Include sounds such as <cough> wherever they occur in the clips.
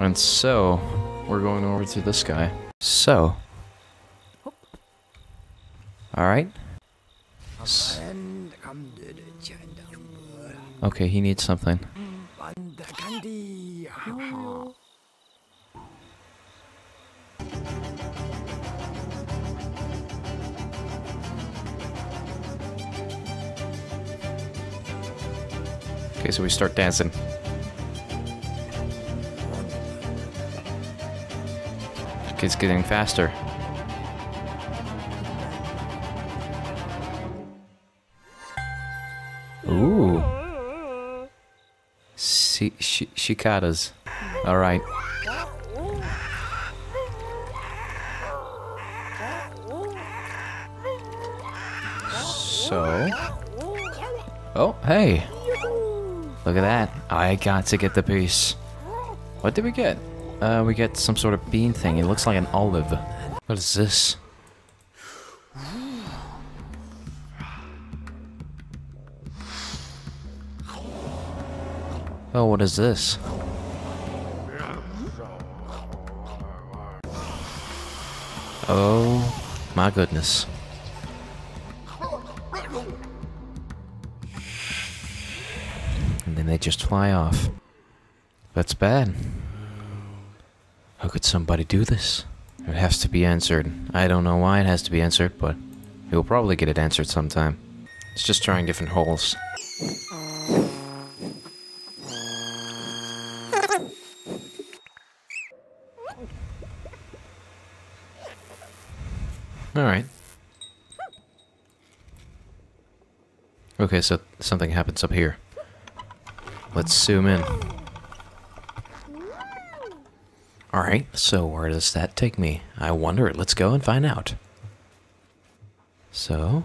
And so, we're going over to this guy. So. Alright. Okay, he needs something. Okay, so we start dancing. It's getting faster. Ooh. Si sh. Alright. So. Oh, hey. Look at that. I got to get the piece. What did we get? Uh, we get some sort of bean thing. It looks like an olive. What is this? Oh, what is this? Oh, my goodness. And then they just fly off. That's bad. How could somebody do this? It has to be answered. I don't know why it has to be answered, but we'll probably get it answered sometime. It's just trying different holes. Alright. Okay, so something happens up here. Let's zoom in. Alright, so where does that take me? I wonder. Let's go and find out. So,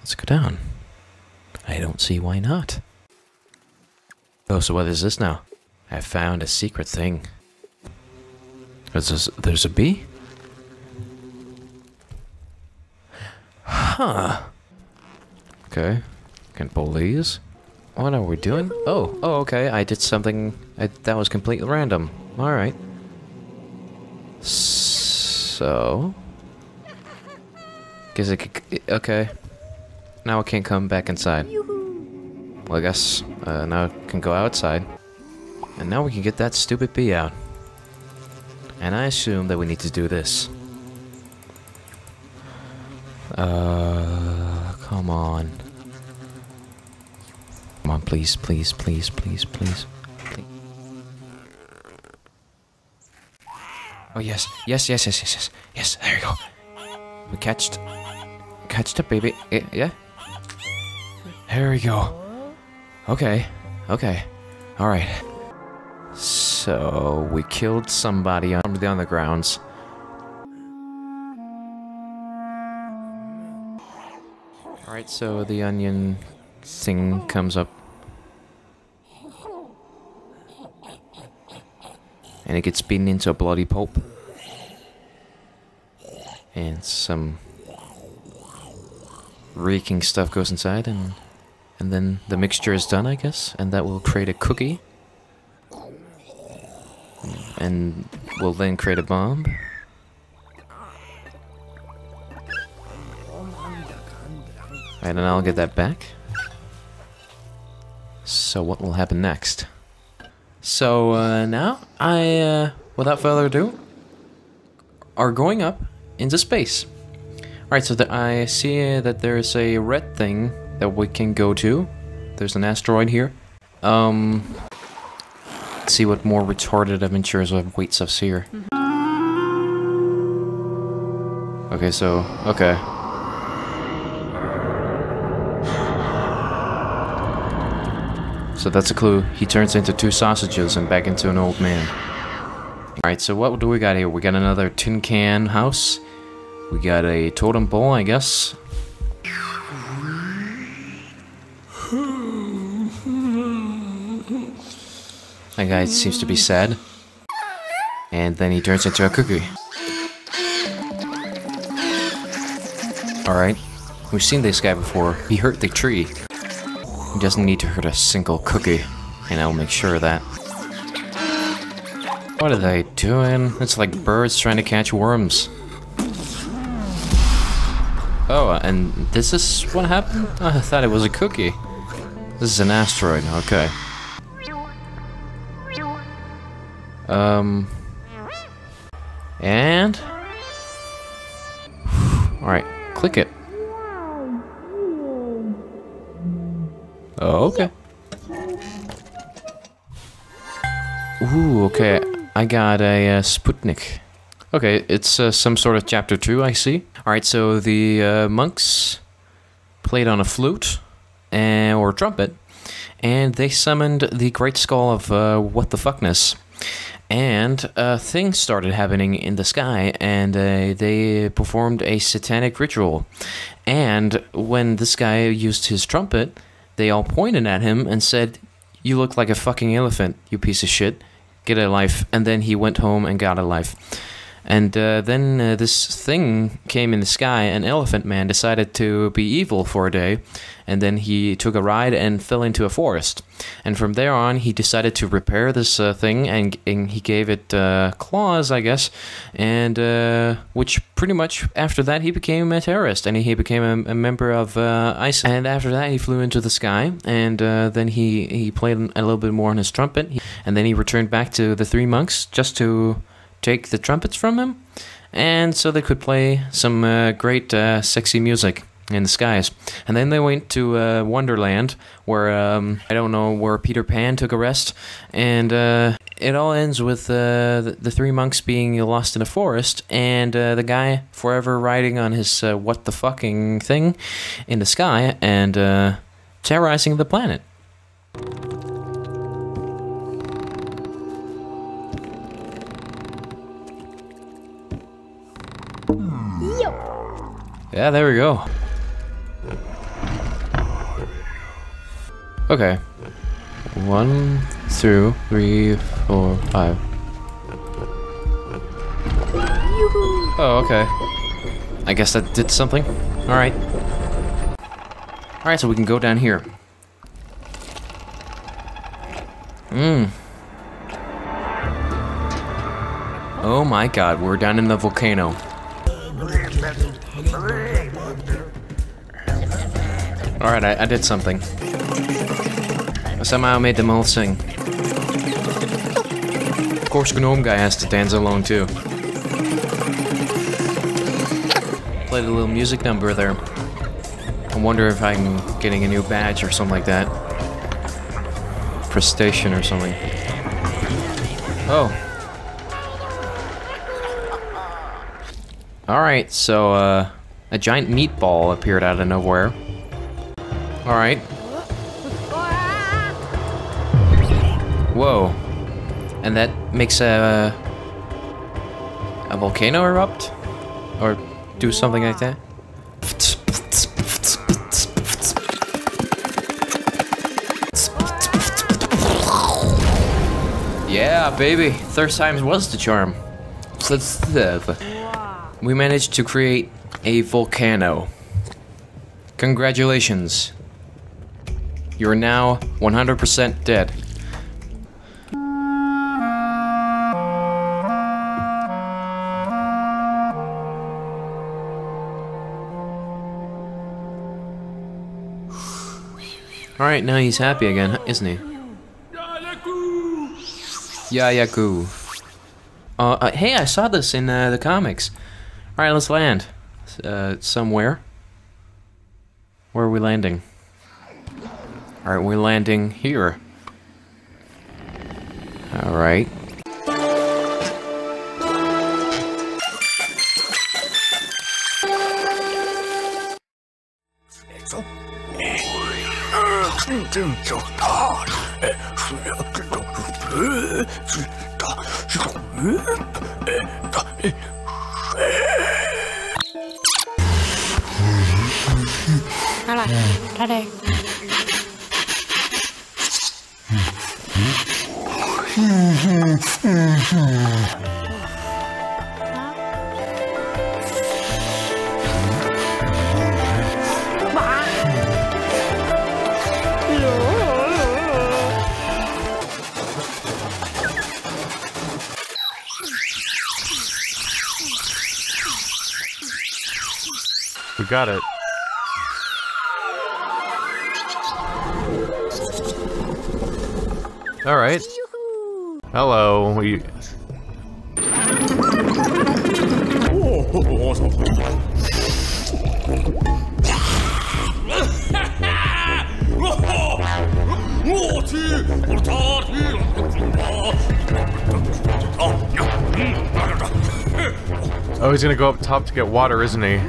let's go down. I don't see why not. Oh, so what is this now? I found a secret thing. There's a, there's a bee? Huh. Okay. Can pull these. What are we doing? Oh, oh, okay. I did something I, that was completely random. Alright. So... Guess it could, okay. Now I can't come back inside. Well, I guess uh, now I can go outside. And now we can get that stupid bee out. And I assume that we need to do this. Uh, come on. Come on, please, please, please, please, please. Oh yes, yes, yes, yes, yes, yes, yes. There you go. We catched, catched a baby. Eh, Yeah. There we go. Okay, okay, all right. So we killed somebody on the undergrounds. All right, so the onion thing comes up. And it gets beaten into a bloody pulp. And some reeking stuff goes inside and and then the mixture is done, I guess, and that will create a cookie. And will then create a bomb. And then I'll get that back. So what will happen next? So uh, now I, uh, without further ado, are going up into space. Alright, so the, I see that there's a red thing that we can go to. There's an asteroid here. Um, let's see what more retarded adventures weight stuff's here. Okay, so, okay. So that's a clue. He turns into two sausages and back into an old man. Alright, so what do we got here? We got another tin can house. We got a totem pole, I guess. That guy seems to be sad. And then he turns into a cookie. Alright. We've seen this guy before. He hurt the tree. He doesn't need to hurt a single cookie. And I'll make sure of that. What are they doing? It's like birds trying to catch worms. Oh, and this is what happened? I thought it was a cookie. This is an asteroid, okay. Um... And... Alright, click it. Oh, okay. Ooh, okay. I got a uh, Sputnik. Okay, it's uh, some sort of chapter 2, I see. Alright, so the uh, monks played on a flute and, or trumpet, and they summoned the great skull of uh, what the fuckness. And uh, things started happening in the sky, and uh, they performed a satanic ritual. And when this guy used his trumpet, they all pointed at him and said, You look like a fucking elephant, you piece of shit. Get a life. And then he went home and got a life. And uh, then uh, this thing came in the sky, and Elephant Man decided to be evil for a day, and then he took a ride and fell into a forest. And from there on, he decided to repair this uh, thing, and, and, he gave it uh, claws, I guess, and uh, which pretty much after that he became a terrorist, and he became a, a member of uh, ISIS. And after that, he flew into the sky, and then he he played a little bit more on his trumpet, and then he returned back to the three monks just to take the trumpets from him, and so they could play some uh, great, uh, sexy music in the skies. And then they went to uh, Wonderland, where um, I don't know where Peter Pan took a rest, and uh, it all ends with uh, the, the, three monks being lost in a forest, and uh, the guy forever riding on his uh, what the fucking thing in the sky and uh, terrorizing the planet. Yeah, there we go. Okay. One, two, three, four, five. Oh, okay. I guess that did something. Alright. Alright, so we can go down here. Mmm. Oh my god, we're down in the volcano. Alright, I, I, did something. I somehow made them all sing. Of course, Gnome Guy has to dance along too. Played a little music number there. I wonder if I'm getting a new badge or something like that. For station or something. Oh. Alright, so, uh, a giant meatball appeared out of nowhere. Alright. Whoa. And that makes a... a volcano erupt? Or do something like that? Yeah, baby. Third times was the charm. We managed to create a volcano. Congratulations. You are now 100% dead. <sighs> Alright, now he's happy again, isn't he? Yayaku. Uh, uh, hey, I saw this in uh, the comics. Alright, let's land. Uh, somewhere. Where are we landing? Alright, we're landing here. Alright. อ We got it. All right. Hello. We. Oh, he's gonna go up top to get water, isn't he?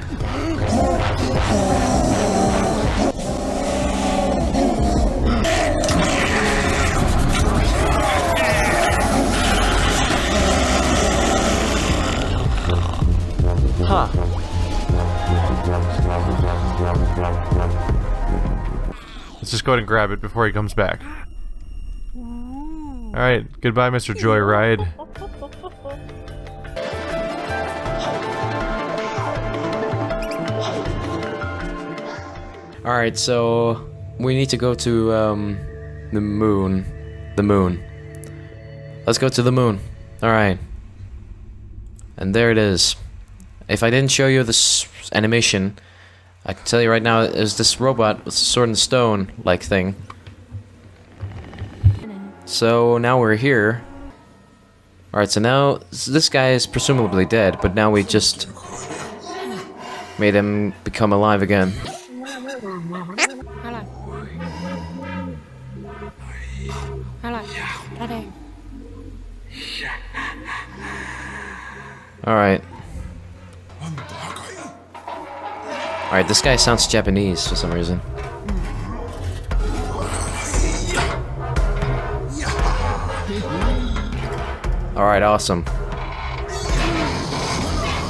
Let's just go ahead and grab it before he comes back. Alright, goodbye, Mr. Joyride. Alright, so we need to go to um, the moon. The moon. Let's go to the moon. Alright. And there it is. If I didn't show you this animation, I can tell you right now, is this robot with a sword and stone like thing. So now we're here. Alright, so now this guy is presumably dead, but now we just made him become alive again. Alright. Alright, this guy sounds Japanese for some reason. Alright, awesome.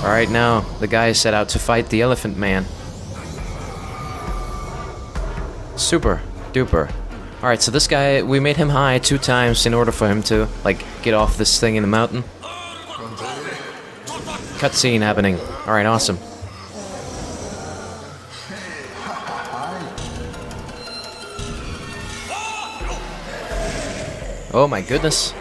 Alright, now, the guy set out to fight the Elephant Man. Super duper. Alright, so this guy, we made him high two times in order for him to, like, get off this thing in the mountain. Cutscene happening. Alright, awesome. Oh my goodness.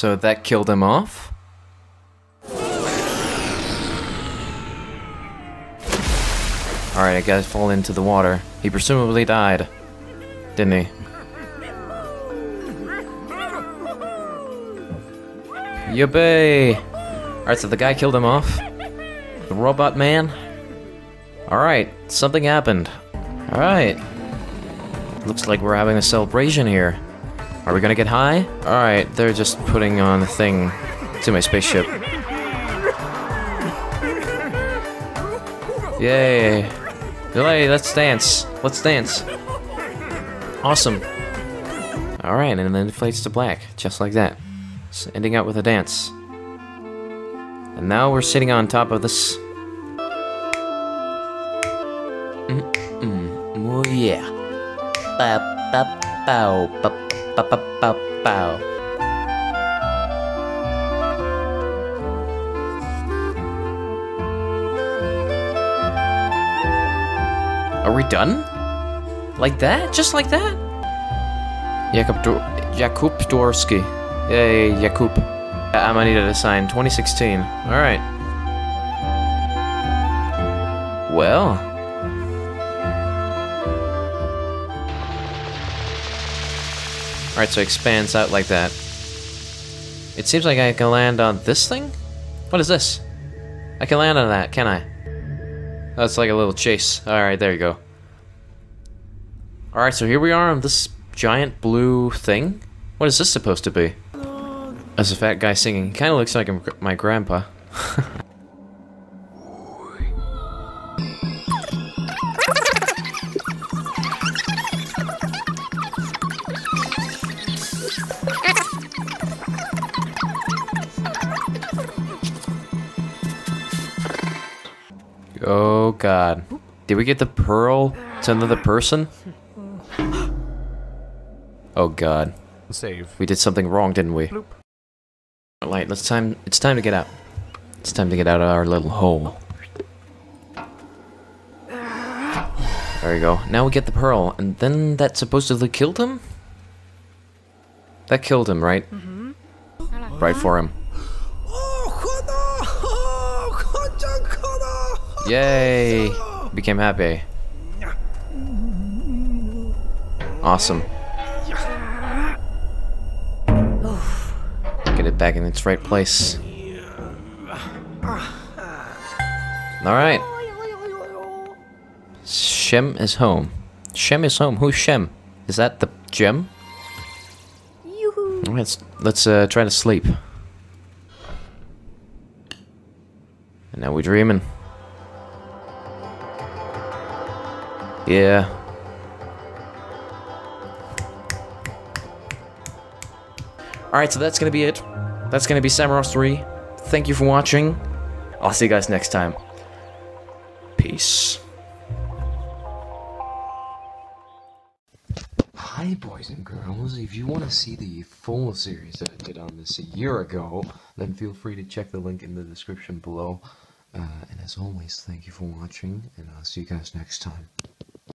So that killed him off? Alright, I gotta fall into the water. He presumably died. Didn't he? Yippee! Alright, so the guy killed him off. The robot man. Alright, something happened. Alright. Looks like we're having a celebration here. Are we gonna get high? Alright, they're just putting on a thing to my spaceship. Yay! Delay, let's dance. Let's dance. Awesome. Alright, and then it fades to black, just like that. Ending out with a dance. And now we're sitting on top of this. Mm, mm, oh yeah. Ba ba bow ba ba ba bow. Are we done? Like that? Just like that? Jakub Dor Jakub Dvorský. Yay, Jakub. Uh, I'm gonna need a sign. 2016. Alright. Well. Alright, so it expands out like that. It seems like I can land on this thing? What is this? I can land on that, can I? That's like a little chase. Alright, there you go. Alright, so here we are on this giant blue thing. What is this supposed to be? As a fat guy singing. Kind of looks like my grandpa. <laughs> Oh god. Did we get the pearl To another person? Oh god. Save. We did something wrong, didn't we? Alright, let's time it's time to get out. It's time to get out of our little hole. There we go. Now we get the pearl, and then that supposedly killed him? That killed him, right? Mm-hmm. Right for him. Yay! Became happy. Awesome. Get it back in its right place. Alright. Shem is home. Shem is home. Who's Shem? Is that the gem? Let's, let's uh, try to sleep. And now we're dreaming. Yeah. Alright, so that's gonna be it. That's gonna be Samorost 3. Thank you for watching. I'll see you guys next time. Peace. Hi, boys and girls. If you want to see the full series that I did on this a year ago, then feel free to check the link in the description below. Uh, and as always, thank you for watching, and I'll see you guys next time.